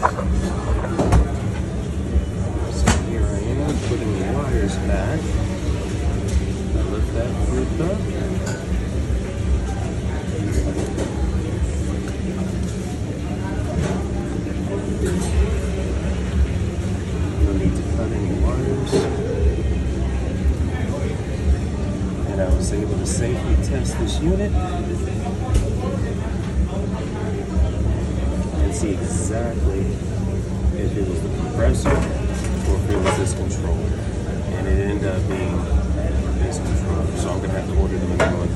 So here I am putting the wires back. I left that flipped up. No need to cut any wires. And I was able to safely test this unit see exactly if it was the compressor or if it was this controller. And it ended up being this controller. So I'm gonna have to order them a new one.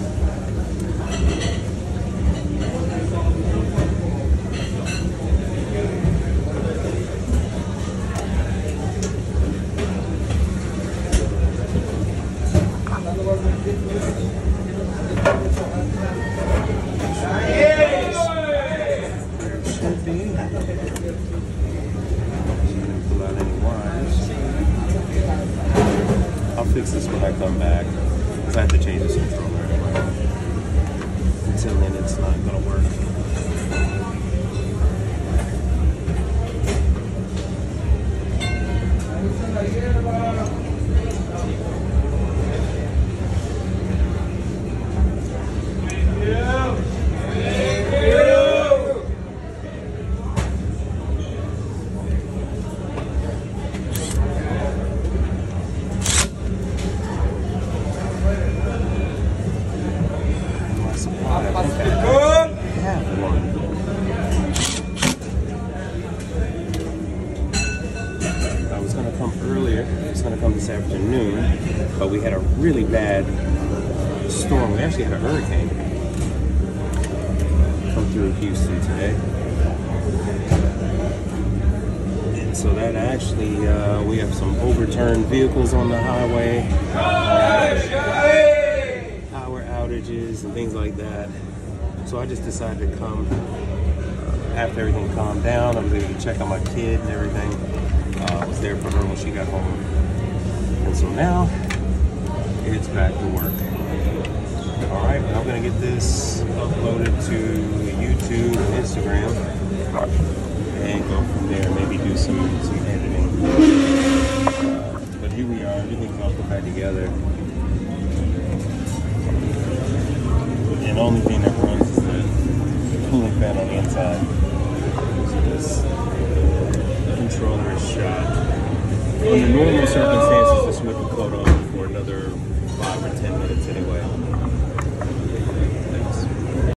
There I'll fix this when I come back. Because I have to change this controller anyway. Going to come this afternoon, but we had a really bad storm. We actually had a hurricane come through Houston today. And so that actually, uh, we have some overturned vehicles on the highway, power outages, and things like that. So I just decided to come uh, after everything calmed down. I was able to check on my kid and everything. Uh, I was there for her when she got home. So now it's back to work. All right, I'm gonna get this uploaded to YouTube and Instagram, and go from there. Maybe do some some editing. Uh, but here we are. Everything's all put back together. And the only thing that runs is the cooling fan on the inside. So this controller is shot. Under normal circumstances, would be coat on for another five or ten minutes anyway.